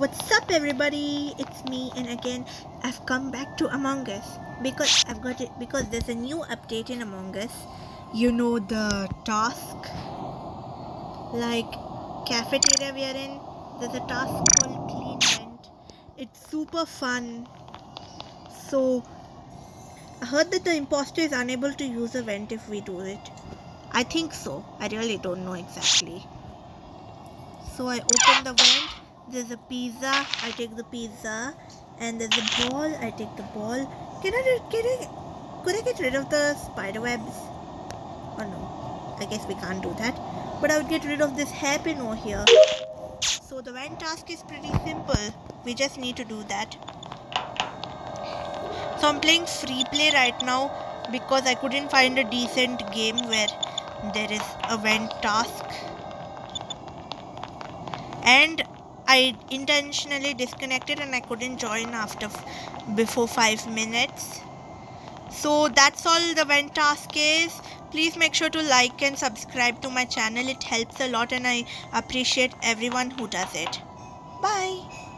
What's up everybody? It's me and again I've come back to Among Us because I've got it because there's a new update in Among Us. You know the task like cafeteria we are in. There's a task called clean vent. It's super fun. So I heard that the imposter is unable to use a vent if we do it. I think so. I really don't know exactly. So I open the vent there's a pizza I take the pizza and there's a ball I take the ball. Can I get it could I get rid of the spider webs? Or no. I guess we can't do that. But I would get rid of this hairpin over here. So the vent task is pretty simple. We just need to do that. So I'm playing free play right now because I couldn't find a decent game where there is a vent task. And I intentionally disconnected and I couldn't join after before 5 minutes. So that's all the vent task is. Please make sure to like and subscribe to my channel. It helps a lot and I appreciate everyone who does it. Bye.